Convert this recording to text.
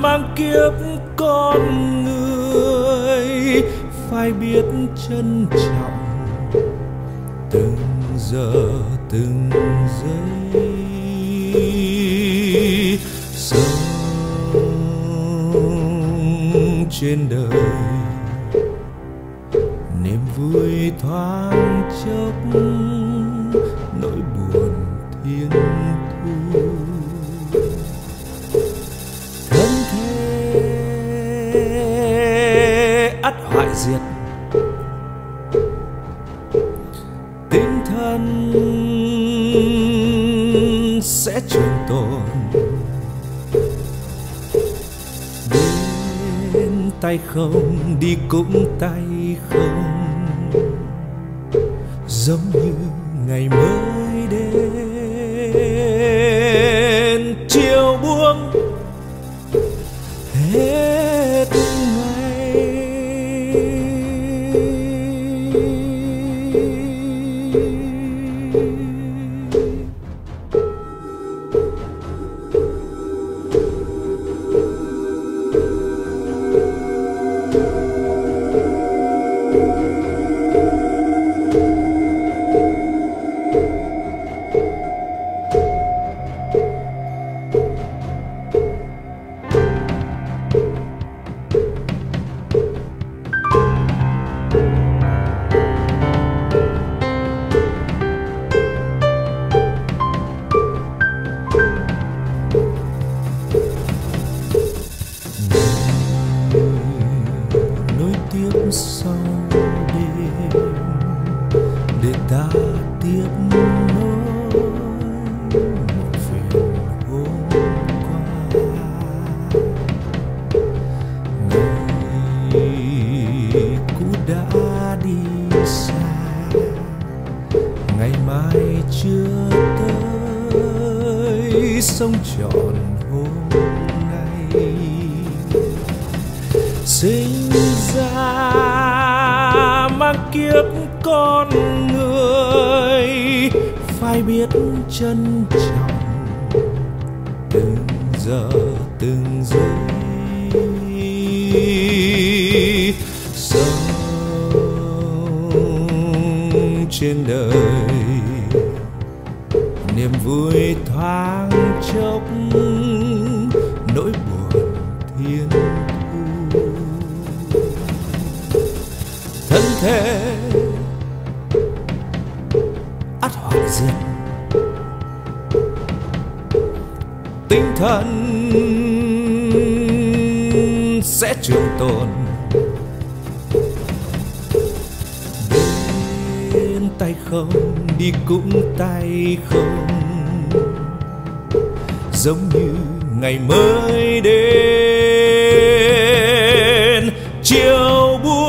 mang kiếp con người, phải biết trân trọng. Từng giờ, từng giây, sống trên đời. Niềm vui thoáng chốc, nỗi buồn thiên thu. Diệt. Tinh thần sẽ trường tồn. Đến tay không, đi cũng tay không. Giống như ngày mới đến. Nối tiếp nối một phiền hôm qua ngày cũ đã đi xa ngày mai chưa tới sông tròn hôm nay sinh ra mang kiếp con người phải biết trân trọng từng giờ, từng giây. Sống trên đời, niềm vui thoáng chốc, nỗi buồn thiên thu. Thân thể ắt tinh thần sẽ trường tồn. Đến tay không, đi cũng tay không. Giống như ngày mới đến, chiều buồn